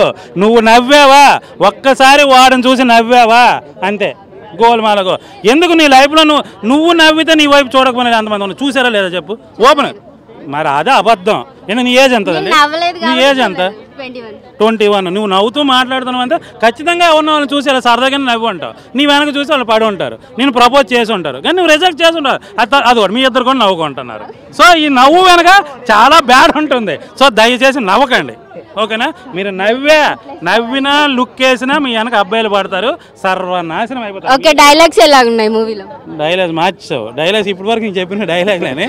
నువ్వు నవ్వావా? ఒక్కసారి వాడిని చూసి నవ్వావా? అంతే. గోల్మాలకు ఎందుకు నీ లైఫ్లో నువ్వు నువ్వు నవ్వితే నీ వైపు చూడకపోయినా అంతమంది ఉన్నారు. చూసారా లేదా చెప్పు? ఓపెన్. మరి అదే అబద్ధం. ఏంటి నీ ఏజ్ ఎంత నీ ఏజ్ ఎంత? Twenty one. నువ్వు నవ్వుతూ మాట్లాడుతున్నావు అంటే ఖచ్చితంగా ఉన్న వాళ్ళని చూసి అలా సరదాగానే నవ్వు ఉంటావు నీ వెనక చూసి వాళ్ళు పడి ఉంటారు. నేను ప్రపోజ్ చేసి ఉంటారు. కానీ నువ్వు రిజెక్ట్ చేసి ఉంటారు అది కూడా మీ ఇద్దరు కూడా నవ్వుకుంటున్నారు. సో ఈ నవ్వు వెనక చాలా బ్యాడ్ ఉంటుంది. సో దయచేసి నవ్వకండి. ఓకేనా? మీరు నవ్వే నవ్వినా లుక్ వేసినా మీ వెనక అబ్బాయిలు పడతారు. సర్వనాశనం అయిపోతారు. ఓకే డైలాగ్స్ ఎలా ఉన్నాయి మూవీలో? డైలాగ్స్ మార్చావు. డైలాగ్స్ ఇప్పటి వరకు నేను చెప్పిన డైలాగ్లేనే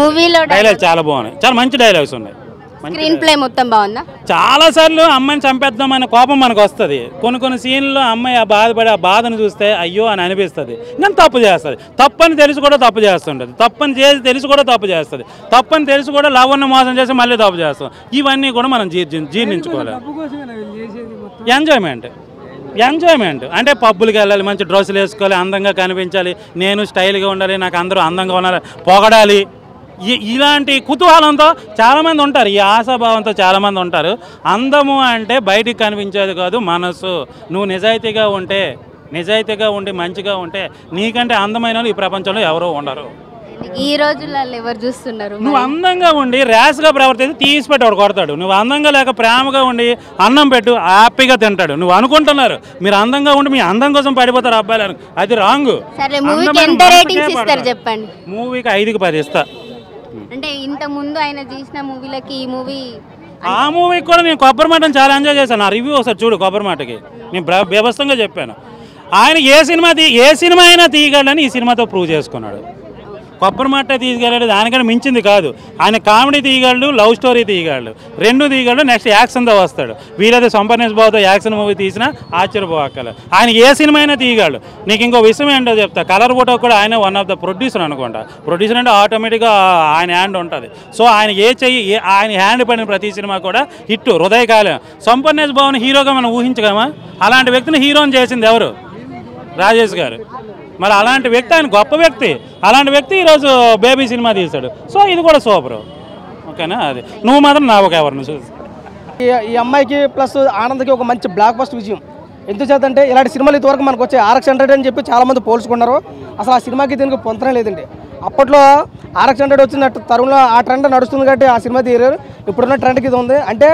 మూవీలో డైలాగ్ చాలా బాగున్నాయి. చాలా మంచి డైలాగ్స్ ఉన్నాయి. స్క్రీన్ ప్లే మొత్తం బాగుందా? చాలా సార్లు అమ్మాయిని చంపేద్దామనే కోపం మనకు వస్తుంది. కొన్ని కొన్ని సీన్లో అమ్మాయి ఆ బాధపడి ఆ బాధను చూస్తే అయ్యో అని అనిపిస్తుంది. నేను తప్పు చేస్తుంది. తప్పని తెలిసి కూడా తప్పు చేస్తుంటుంది. తప్పని చేసి తెలిసి కూడా తప్పు చేస్తుంది. తప్పని తెలిసి కూడా లవన్ని మోసం చేసి మళ్ళీ తప్పు చేస్తాం. ఇవన్నీ కూడా మనం జీర్ణి జీర్ణించుకోవాలి. ఎంజాయ్మెంట్ ఎంజాయ్మెంట్ అంటే పబ్బులకి వెళ్ళాలి మంచి డ్రెస్సులు వేసుకోవాలి అందంగా కనిపించాలి. నేను స్టైల్గా ఉండాలి నాకు అందరూ అందంగా ఉండాలి. పొగడాలి. ఇలాంటి కుతూహలంతో చాలామంది ఉంటారు ఈ ఆశాభావంతో చాలామంది ఉంటారు. అందము అంటే బయటికి కనిపించేది కాదు మనసు. నువ్వు నిజాయితీగా ఉంటే నిజాయితీగా ఉండి మంచిగా ఉంటే నీకంటే అందమైన ఈ ప్రపంచంలో ఎవరో ఉండరు. ఈ రోజులలో ఎవరు చూస్తున్నారు నువ్వు అందంగా ఉండి ర్యాష్గా ప్రవర్తిస్తే తీసి పెట్టి వాడు కొడతాడు. నువ్వు అందంగా లేక ప్రేమగా ఉండి అన్నం పెట్టు హ్యాపీగా తింటాడు. నువ్వు అనుకుంటున్నారు మీరు అందంగా ఉండి మీ అందం కోసం పడిపోతారు అబ్బాయిలు అది రాంగ్. మూవీకి ఐదుకి పది ఇస్తా. అంటే ఇంత ముందు ఆయన తీసిన మూవీలకి ఈ మూవీ ఆ మూవీకి కూడా నేను కొబ్బరి మాటను చాలా ఎంజాయ్ చేశాను. ఆ రివ్యూ ఒకసారి చూడు కొబ్బరి మాటకి. నేను బేభత్సంగా చెప్పాను. ఆయన ఏ సినిమా తీ ఏ సినిమా అయినా తీయగలని ఈ సినిమాతో ప్రూవ్ చేసుకున్నాడు. కొబ్బరి మట్ట తీయగలడు దానికన్నా మించింది కాదు. ఆయన కామెడీ తీయగలడు లవ్ స్టోరీ తీయగలడు. రెండు తీయగలడు నెక్స్ట్ యాక్షన్తో వస్తాడు. వీలైతే సంపర్నేష్ బాబుతో యాక్షన్ మూవీ తీసినా ఆశ్చర్యపోక్కల ఆయన ఏ సినిమా అయినా తీయగలడు. నీకు ఇంకో విషయం ఏంటో చెప్తా. కలర్ ఫోటో కూడా ఆయన వన్ ఆఫ్ ద ప్రొడ్యూసర్ అనుకుంటా. ప్రొడ్యూసర్ అంటే ఆటోమేటిక్గా ఆయన హ్యాండ్ ఉంటుంది. సో ఆయన ఏ చెయ్యి ఆయన హ్యాండ్ పడిన ప్రతి సినిమా కూడా హిట్ హృదయకాలం. సంపర్నేష్ బాబుని హీరోగా మనం ఊహించగలమా? అలాంటి వ్యక్తిని హీరోని చేసింది ఎవరు? రాజేష్ గారు. మరి అలాంటి వ్యక్తి ఆయన గొప్ప వ్యక్తి. అలాంటి వ్యక్తి ఈరోజు బేబీ సినిమా తీశాడు. సో ఇది కూడా సూపర్. ఓకేనా? అది నువ్వు మాత్రం నా ఒక ఎవరిని చూసి. ఈ అమ్మాయికి ప్లస్ ఆనంద్కి ఒక మంచి బ్లాక్ బస్ట్ విజయం. ఎందుచేతంటే ఇలాంటి సినిమాలు ఇంతవరకు మనకు వచ్చే ఆర్ఎక్స్ హండ్రెడ్ అని చెప్పి చాలామంది పోల్చుకున్నారు. అసలు ఆ సినిమాకి దీనికి పొంతనే లేదండి. అప్పట్లో ఆర్ఎక్స్ హండ్రెడ్ వచ్చిన తరుణంలో ఆ ట్రెండ్ నడుస్తుంది కాబట్టి ఆ సినిమా తీరారు ఇప్పుడున్న ట్రెండ్కి ఇది ఉంది. అంటే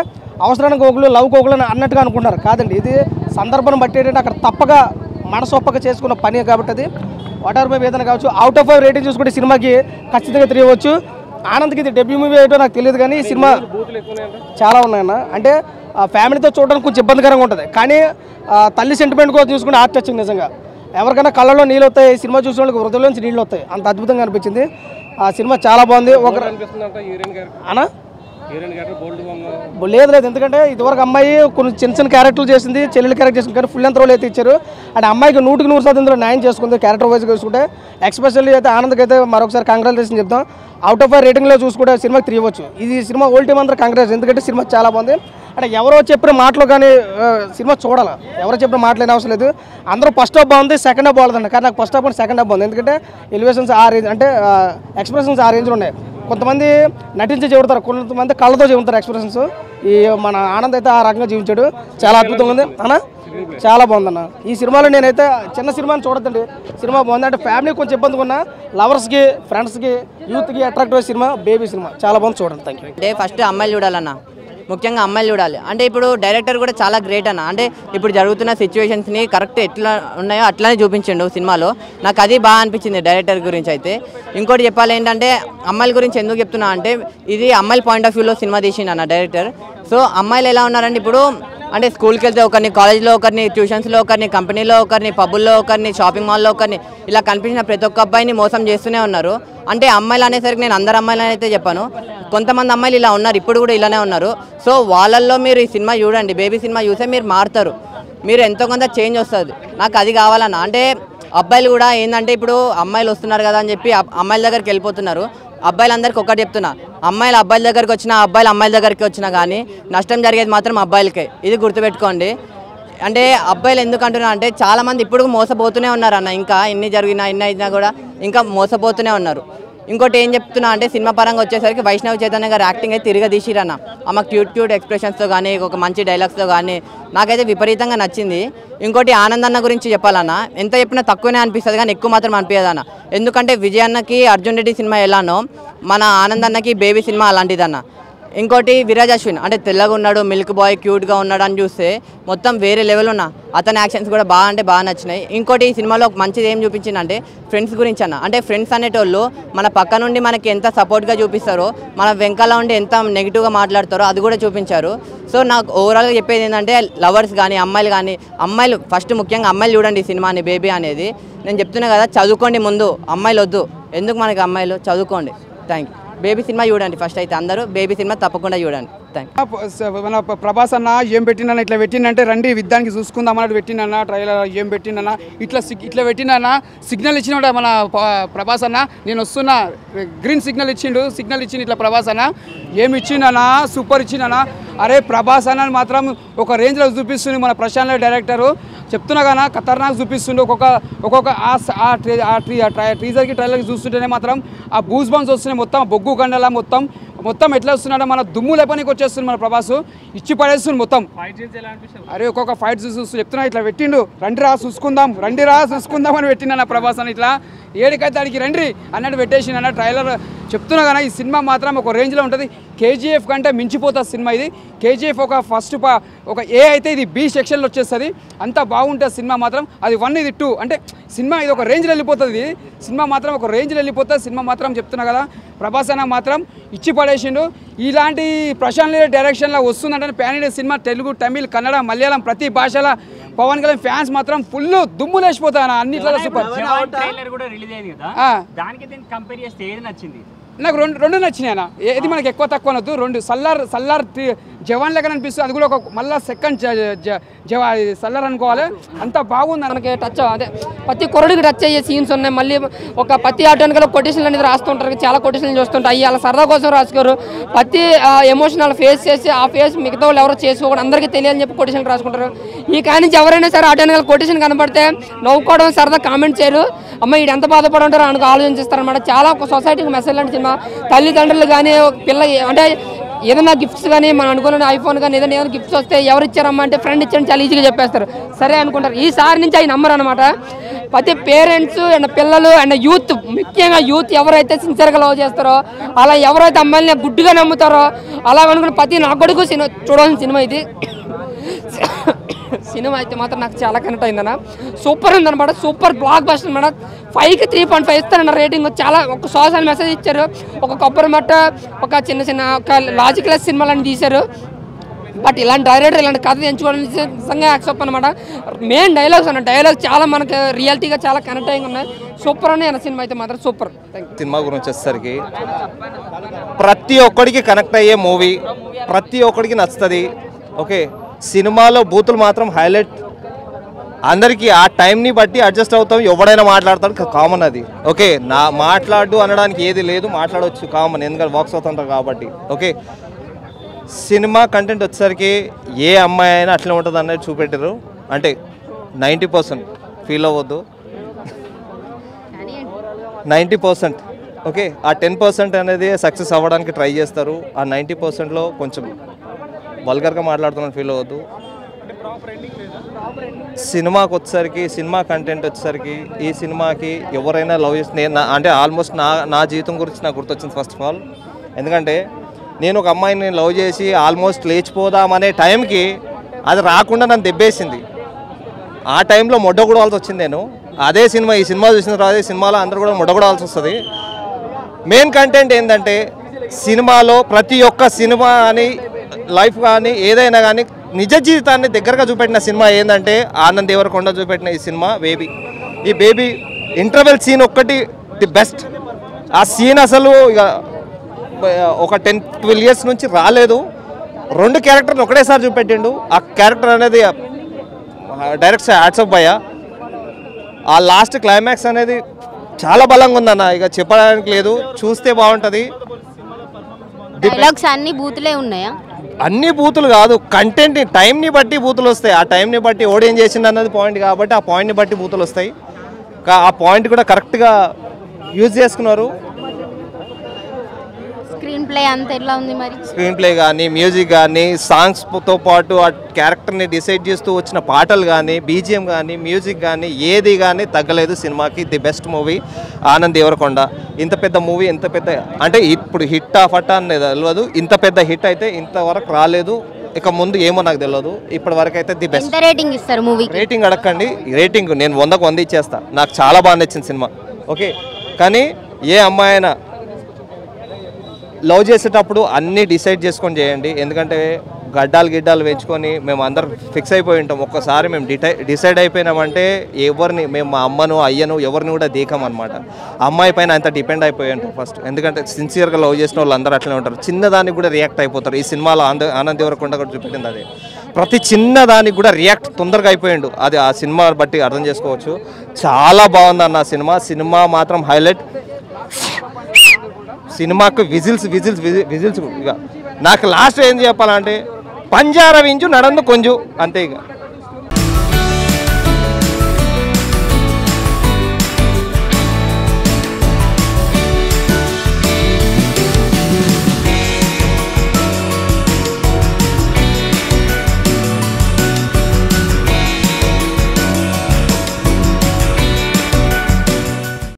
అవసరానికి ఒకళ్ళు లవ్ ఒకళ్ళు అన్నట్టుగా అనుకుంటున్నారు. కాదండి ఇది సందర్భం బట్టి ఏంటంటే అక్కడ తప్పగా మనసు ఒప్పక చేసుకున్న పని కాబట్టి అది. వాటర్ పై ఏదైనా కావచ్చు అవుట్ ఆఫ్ రేటింగ్ చూసుకుంటే సినిమాకి ఖచ్చితంగా తెలియవచ్చు ఆనంద్కి ఇది డెబ్యూ మూవీ ఏంటో నాకు తెలియదు కానీ ఈ సినిమా చాలా ఉన్నాయన్న. అంటే ఆ ఫ్యామిలీతో చూడడానికి కొంచెం ఇబ్బందికరంగా ఉంటుంది. కానీ తల్లి సెంటిమెంట్ కూడా చూసుకుంటే ఆర్ట్ టచింగ్ నిజంగా. ఎవరికైనా కళ్ళలో నీళ్ళు వస్తాయి ఈ సినిమా చూసిన వాళ్ళకి హృదయంలోంచి నీళ్ళు వస్తాయి అంత అద్భుతంగా అనిపించింది. ఆ సినిమా చాలా బాగుంది. ఒక అనా? లేదు లేదు. ఎందుకంటే ఇదివరకు అమ్మాయి కొన్ని చిన్న చిన్న క్యారెక్టర్లు చేసింది చెల్లెలు క్యారెక్టర్ చేసింది కానీ ఫుల్ ఎంత రోల్ అయితే ఇచ్చారు. అండ్ అమ్మాయికి నూటికి నూరు శాతం ఇందులో న్యాయం చేసుకుంది క్యారెక్టర్ వైజ్ చూసుకుంటే. ఎక్స్పెషల్లీ అయితే ఆనంద్కి అయితే మరొకసారి కంగ్రాచులేషన్ చెప్తాం. అవుట్ ఆఫ్ రేటింగ్లో చూసుకుంటే సినిమాకి తీయవచ్చు ఇది సినిమా ఓల్డ్ టీమ్ అందరూ కంగ్రాట్స్ ఎందుకంటే సినిమా చాలా బాగుంది. అంటే ఎవరో చెప్పిన మాటలు కానీ సినిమా చూడాలి. ఎవరో చెప్పిన మాటలు అయినా అవసరం లేదు. అందరూ ఫస్ట్ హాఫ్ బాగుంది సెకండ్ హాఫ్ బాగుందండి కానీ నాకు first half and second half బాగుంది. ఎందుకంటే ఎలివేషన్స్ ఆ రేంజ్ అంటే ఎక్స్ప్రెషన్స్ ఆ రేంజ్లో ఉన్నాయి. కొంతమంది నటించి చెబుతారు కొంతమంది కళ్ళతో చెబుతారు ఎక్స్ప్రెషన్స్ ఈ మన ఆనంద్ అయితే ఆ రకంగా జీవించాడు చాలా అద్భుతంగా ఉంది. అన్న చాలా బాగుందన్న. ఈ సినిమాలో నేనైతే చిన్న సినిమాని చూడద్దండి. సినిమా బాగుంది. అంటే ఫ్యామిలీ కొంచెం ఇబ్బందిగా ఉన్నా లవర్స్కి ఫ్రెండ్స్కి యూత్కి అట్రాక్టివ్ సినిమా బేబీ సినిమా. చాలా బాగుంది చూడండి. థ్యాంక్ యూ ఫస్ట్ అమ్మాయిలు చూడాలన్నా. ముఖ్యంగా అమ్మాయిలు చూడాలి. అంటే ఇప్పుడు డైరెక్టర్ కూడా చాలా గ్రేట్ అన్న. అంటే ఇప్పుడు జరుగుతున్న సిచ్యువేషన్స్ని కరెక్ట్ ఎట్లా ఉన్నాయో అట్లానే చూపించిండు సినిమాలో. నాకు అది బాగా అనిపించింది డైరెక్టర్ గురించి అయితే. ఇంకోటి చెప్పాలి ఏంటంటే అమ్మాయిల గురించి ఎందుకు చెప్తున్నా అంటే ఇది అమ్మాయిల పాయింట్ ఆఫ్ వ్యూలో సినిమా తీసిండు అన్న డైరెక్టర్ సో అమ్మాయిలు ఎలా ఉన్నారంటే ఇప్పుడు అంటే స్కూల్కి వెళ్తే ఒకరిని కాలేజ్లో ఒకరిని ట్యూషన్స్లో ఒకరిని కంపెనీలో ఒకరిని పబ్బుల్లో ఒకరిని షాపింగ్ మాల్లో ఒకరిని ఇలా కనిపించిన ప్రతి ఒక్క అబ్బాయిని మోసం చేస్తూనే ఉన్నారు. అంటే అమ్మాయిలు అనేసరికి నేను అందరు అమ్మాయిలు అయితే చెప్పాను. కొంతమంది అమ్మాయిలు ఇలా ఉన్నారు ఇప్పుడు కూడా ఇలానే ఉన్నారు. సో వాళ్ళల్లో మీరు ఈ సినిమా చూడండి బేబీ సినిమా చూస్తే మీరు మారుతారు. మీరు ఎంతో కొంత చేంజ్ వస్తుంది. నాకు అది కావాలన్నా అంటే అబ్బాయిలు కూడా ఏంటంటే ఇప్పుడు అమ్మాయిలు వస్తున్నారు కదా అని చెప్పి అమ్మాయిల దగ్గరికి వెళ్ళిపోతున్నారు. అబ్బాయిలందరికీ ఒకటి చెప్తున్నా. అమ్మాయిలు అబ్బాయిల దగ్గరికి వచ్చినా అబ్బాయిలు అమ్మాయిల దగ్గరికి వచ్చినా కానీ నష్టం జరిగేది మాత్రం అబ్బాయిలకే. ఇది గుర్తుపెట్టుకోండి. అంటే అబ్బాయిలు ఎందుకు అంటున్నా అంటే చాలా మంది ఇప్పుడు మోసపోతూనే ఉన్నారు అన్న ఇంకా ఎన్ని జరిగినా ఎన్ని అయినా కూడా ఇంకా మోసపోతూనే ఉన్నారు. ఇంకోటి ఏం చెప్తున్నా అంటే సినిమా పరంగా వచ్చేసరికి వైష్ణవ్ చైతన్య గారు యాక్టింగ్ అయితే తిరగదీసిరన్న. ఆమె క్యూట్ క్యూట్ ఎక్స్ప్రెషన్స్తో కానీ ఒక మంచి డైలాగ్స్తో కానీ నాకైతే విపరీతంగా నచ్చింది. ఇంకోటి ఆనందన్న గురించి చెప్పాలన్న. ఎంత చెప్పినా తక్కువనే అనిపిస్తుంది కానీ ఎక్కువ మాత్రం అనిపించదన్న ఎందుకంటే విజయ్ అన్నకి అర్జున్ రెడ్డి సినిమా ఎలానో మన ఆనంద్ అన్నకి బేబీ సినిమా అలాంటిదన్న. ఇంకోటి విరాజ్ అశ్విన్ అంటే తెల్లగా ఉన్నాడు మిల్క్ బాయ్ క్యూట్గా ఉన్నాడు అని చూస్తే మొత్తం వేరే లెవెల్ ఉన్న. అతని యాక్షన్స్ కూడా బాగా అంటే బాగా నచ్చినాయి. ఇంకోటి ఈ సినిమాలో మంచిది ఏం చూపించిందంటే ఫ్రెండ్స్ గురించి అన్న. అంటే ఫ్రెండ్స్ అనేటోళ్ళు మన పక్క నుండి మనకి ఎంత సపోర్ట్గా చూపిస్తారో మన వెంకాల ఉండి ఎంత నెగిటివ్గా మాట్లాడతారో అది కూడా చూపించారు. సో నాకు ఓవరాల్గా చెప్పేది ఏంటంటే లవర్స్ కానీ అమ్మాయిలు కానీ అమ్మాయిలు ఫస్ట్ ముఖ్యంగా అమ్మాయిలు చూడండి ఈ సినిమాని బేబీ అనేది. నేను చెప్తున్నా కదా చదువుకోండి ముందు అమ్మాయిలు వద్దు. ఎందుకు మనకి అమ్మాయిలు? చదువుకోండి. థ్యాంక్ యూ బేబీ సినిమా చూడండి ఫస్ట్ అయితే అందరూ బేబీ సినిమా తప్పకుండా చూడండి. మన ప్రభాస్ అన్న ఏం పెట్టినా ఇట్లా పెట్టినంటే రండి విద్యానికి చూసుకుందాం అన్నట్టు పెట్టినన్నా ట్రైలర్ ఏం పెట్టినన్నా ఇట్లా ఇట్లా పెట్టినన్నా సిగ్నల్ ఇచ్చినాడు మన ప్రభాస్ అన్న. నేను వస్తున్నా గ్రీన్ సిగ్నల్ ఇచ్చిండు సిగ్నల్ ఇచ్చిండు ఇట్లా ప్రభాస్ అన్న. ఏమి ఇచ్చిండనా సూపర్ ఇచ్చిండనా అరే ప్రభాస్ అన్న మాత్రం ఒక రేంజ్లో చూపిస్తుంది మన ప్రశాంత్ డైరెక్టరు చెప్తున్నా కానీ ఖతర్నాక్ చూపిస్తుండే ఒక్కొక్క ఒక్కొక్క ఆ ట్రీ ఆ ట్రీ ఆ ట్రై ట్రీజర్కి ట్రైలర్కి చూస్తుంటేనే మాత్రం ఆ బూస్ బంప్స్ వస్తున్నాయి మొత్తం బొగ్గు కండలా మొత్తం. మొత్తం ఎట్లా వస్తున్నాడో మన దుమ్ము లేపనికి వచ్చేస్తుంది మన ప్రభాస్. ఇచ్చి పడేస్తుంది మొత్తం. అరే ఒక్కొక్క ఫైట్ చూసి చూస్తూ చెప్తున్నా ఇట్లా పెట్టిండు. రండి రా చూసుకుందాం రండి రా చూసుకుందాం అని పెట్టిండు నా ప్రభాస్ అని ఇట్లా. ఏడికైతే అడిగి రండి అన్నట్టు పెట్టేసిండు అన్న ట్రైలర్. చెప్తున్నా కానీ ఈ సినిమా మాత్రం ఒక రేంజ్లో ఉంటుంది. కేజీఎఫ్ కంటే మించిపోతుంది సినిమా ఇది. కేజీఎఫ్ ఒక ఫస్ట్ పా ఒక ఏ అయితే ఇది బి సెక్షన్లో వచ్చేస్తుంది అంత బాగుంటుంది సినిమా మాత్రం అది వన్ ఇది టూ. అంటే సినిమా ఇది ఒక రేంజ్లో వెళ్ళిపోతుంది. ఇది సినిమా మాత్రం ఒక రేంజ్లో వెళ్ళిపోతుంది సినిమా మాత్రం చెప్తున్నా కదా ప్రభాస్ అన్న మాత్రం ఇచ్చి పడేసిండు. ఇలాంటి ప్రశాంత్ నీల్ డైరెక్షన్లో వస్తుందంటే pan India cinema Telugu Tamil Kannada Malayalam ప్రతి భాషల పవన్ కళ్యాణ్ ఫ్యాన్స్ మాత్రం ఫుల్ దుమ్ము లేచిపోతాయి అన్న అన్నిట్లో సూపర్. ట్రైలర్ కూడా రిలీజ్ అయింది కదా ఆ. దానికి దీనికి కంపేర్ చేస్తే ఏది నచ్చింది? నాకు రెండు రెండు నచ్చినాయి అన్న. ఏది మనకి ఎక్కువ తక్కువ అనొద్దు. రెండు సల్లార్ సల్లార్ జవాన్ లెక్క అనిపిస్తుంది అది కూడా ఒక మళ్ళా సెకండ్ జవా సల్లార్ అనుకోవాలి. అంత బాగుంది. మనకి టచ్ అదే ప్రతి కొరడికి టచ్ అయ్యే సీన్స్ ఉన్నాయి. మళ్ళీ ఒక ప్రతి ఆటోనికలో కొటేషన్లు అనేది రాస్తుంటారు చాలా కొటేషన్లు చూస్తుంటారు. అవి అలా సరదా కోసం రాసుకోరు. ప్రతి ఎమోషనల్ ఫేస్ చేసి ఆ ఫేస్ మిగతా వాళ్ళు ఎవరో చేసుకోకూడదు. అందరికీ తెలియని చెప్పి కొటేషన్లు రాసుకుంటారు. ఈ కాడి నుంచి ఎవరైనా సరే ఆటోనికల కొటేషన్ కనబడితే నవ్వుకోవడం సరదా కామెంట్ చేయరు. అమ్మ ఇది ఎంత బాధపడుంటారో ఉంటారో ఆలోచిస్తారనమాట చాలా ఒక సొసైటీకి మెసేజ్ లాంటి సినిమా. తల్లిదండ్రులు కానీ పిల్ల అంటే ఏదైనా గిఫ్ట్స్ కానీ మనం అనుకున్న ఐఫోన్ కానీ ఏదైనా ఏదైనా గిఫ్ట్స్ వస్తే ఎవరు ఇచ్చారమ్మా అంటే ఫ్రెండ్ ఇచ్చారని చాలా ఈజీగా చెప్పేస్తారు. సరే అనుకుంటారు. ఈసారి నుంచి అవి నమ్మరు అనమాట ప్రతి పేరెంట్స్ అండ్ పిల్లలు అండ్ యూత్ ముఖ్యంగా యూత్ ఎవరైతే సిన్సియర్గా లవ్ చేస్తారో అలా ఎవరైతే అమ్మాయిని గుడ్డుగా నమ్ముతారో అలా అనుకున్న ప్రతి నా కొడుకు సినిమా చూడాల్సిన సినిమా ఇది. సినిమా అయితే మాత్రం నాకు చాలా కనెక్ట్ అయిందన్న. సూపర్ ఉందన్నమాట సూపర్ బ్లాక్ బస్టర్ అనమాట ఫైవ్కి త్రీ పాయింట్ ఫైవ్ ఇస్తారన్న రేటింగ్ చాలా ఒక సోషల్ మెసేజ్ ఇచ్చారు. ఒక కొబ్బరి మట్ట ఒక చిన్న చిన్న ఒక లాజికల్ సినిమాలని తీశారు. బట్ ఇలాంటి డైరెక్టర్ ఇలాంటి కథ ఎంచుకోవడం నిజంగా యాక్సెప్ట్ అనమాట మెయిన్ డైలాగ్స్ అన్న డైలాగ్ చాలా మనకు రియాలిటీగా చాలా కనెక్ట్ అయ్యి ఉన్నాయి. సూపర్ అని అన్న సినిమా అయితే మాత్రం సూపర్ సినిమా గురించి వచ్చేసరికి ప్రతి ఒక్కడికి కనెక్ట్ అయ్యే మూవీ ప్రతి ఒక్కడికి నచ్చుతుంది. ఓకే సినిమాలో బూతులు మాత్రం హైలైట్. అందరికీ ఆ టైంని బట్టి అడ్జస్ట్ అవుతాం ఎవడైనా మాట్లాడతాడు కామన్ అది. ఓకే నా మాట్లాడు అనడానికి ఏది లేదు మాట్లాడవచ్చు కామన్ ఎందుకంటే బాక్స్ అవుతుంటారు కాబట్టి. ఓకే సినిమా కంటెంట్ వచ్చేసరికి ఏ అమ్మాయి అయినా అట్లే ఉంటుంది అనేది చూపెట్టారు అంటే నైంటీ పర్సెంట్ ఫీల్ అవ్వద్దు. నైంటీ పర్సెంట్ ఓకే ఆ టెన్ పర్సెంట్ అనేది సక్సెస్ అవ్వడానికి ట్రై చేస్తారు. ఆ నైంటీ పర్సెంట్లో కొంచెం వల్గర్గా మాట్లాడుతున్నాను ఫీల్ అవ్వద్దు. సినిమాకి వచ్చేసరికి సినిమా కంటెంట్ వచ్చేసరికి ఈ సినిమాకి ఎవరైనా లవ్ చేసి నేను నా- అంటే ఆల్మోస్ట్ నా నా జీవితం గురించి నాకు గుర్తొచ్చింది ఫస్ట్ ఆఫ్ ఆల్ ఎందుకంటే నేను ఒక అమ్మాయిని లవ్ చేసి ఆల్మోస్ట్ లేచిపోదామనే టైంకి అది రాకుండా నన్ను దెబ్బేసింది. ఆ టైంలో మొడ్డగొడవాల్సి వచ్చింది నేను. అదే సినిమా ఈ సినిమా చూసిన తర్వాత సినిమాలో అందరూ కూడా మొడ్డగూడవలసి వస్తుంది. మెయిన్ కంటెంట్ ఏంటంటే సినిమాలో ప్రతి ఒక్క సినిమా అని లైఫ్ కానీ ఏదైనా కానీ నిజ జీవితాన్ని దగ్గరగా చూపెట్టిన సినిమా ఏంటంటే ఆనంద్ దేవరకొండ చూపెట్టిన ఈ సినిమా బేబీ ఈ బేబీ ఇంటర్వెల్ సీన్ ఒక్కటి ది బెస్ట్ ఆ సీన్ అసలు ఇక ఒక టెన్ ట్వెల్వ్ ఇయర్స్ నుంచి రాలేదు. రెండు క్యారెక్టర్ని ఒకటేసారి చూపెట్టిండు. ఆ క్యారెక్టర్ అనేది డైరెక్ట్ హ్యాట్సప్ భయ్య. ఆ లాస్ట్ క్లైమాక్స్ అనేది చాలా బలంగా ఉందన్న ఇక చెప్పడానికి లేదు. చూస్తే బాగుంటుంది. డైలాగ్స్ అన్ని బూతులే ఉన్నాయా? అన్ని బూతులు కాదు కంటెంట్ టైంని బట్టి బూతులు వస్తాయి. ఆ టైంని బట్టి ఓడేం చేసింది అన్నది పాయింట్ కాబట్టి ఆ పాయింట్ని బట్టి బూతులు వస్తాయి. కా- ఆ పాయింట్ కూడా కరెక్ట్గా యూజ్ చేసుకున్నారు. స్క్రీన్ ప్లే అంత ఎట్లా ఉంది మరి? స్క్రీన్ ప్లే కానీ మ్యూజిక్ కానీ సాంగ్స్తో పాటు ఆ క్యారెక్టర్ని డిసైడ్ చేస్తూ వచ్చిన పాటలు కానీ బీజిఎం కానీ మ్యూజిక్ కానీ ఏది కానీ తగ్గలేదు సినిమాకి. The best movie Anand Devarakonda. ఇంత పెద్ద మూవీ ఇంత పెద్ద అంటే ఇప్పుడు హిట్ ఆఫ్ అట్ అనేది తెలియదు ఇంత పెద్ద హిట్ అయితే ఇంతవరకు రాలేదు. ఇక ముందు ఏమో నాకు తెలియదు ఇప్పటి వరకు అయితే ది బెస్ట్. రేటింగ్ ఇస్తారు మూవీకి? రేటింగ్ అడగండి రేటింగ్ నేను వందకు వంద ఇచ్చేస్తా. నాకు చాలా బాగా నచ్చింది సినిమా. ఓకే. కానీ ఏ అమ్మాయి అయినా లవ్ చేసేటప్పుడు అన్నీ డిసైడ్ చేసుకొని చేయండి. ఎందుకంటే గడ్డాలు గిడ్డాలు పెంచుకొని మేము అందరం ఫిక్స్ అయిపోయి ఉంటాం. ఒక్కసారి మేము డిటై డిసైడ్ అయిపోయినామంటే ఎవరిని మేము మా అమ్మను అయ్యను ఎవరిని కూడా దీకమన్నమాట అమ్మాయి పైన అంత డిపెండ్ అయిపోయి ఉంటాం ఫస్ట్. ఎందుకంటే సిన్సియర్గా లవ్ చేసిన వాళ్ళు అందరూ అట్లనే ఉంటారు. చిన్నదానికి కూడా రియాక్ట్ అయిపోతారు. ఈ సినిమాలో ఆనంద ఆనంద్ ఎవరకుండా కూడా చూపెట్టింది అదే. ప్రతి చిన్న దానికి కూడా రియాక్ట్ తొందరగా అయిపోయిండు. అది ఆ సినిమా బట్టి అర్థం చేసుకోవచ్చు. చాలా బాగుంది అన్న సినిమా. సినిమా మాత్రం హైలైట్. సినిమాకు విజిల్స్ విజిల్స్ విజిల్స్ ఇక. నాకు లాస్ట్ ఏం చెప్పాలంటే పంజారవించు నడందు కొంజు అంతే ఇక.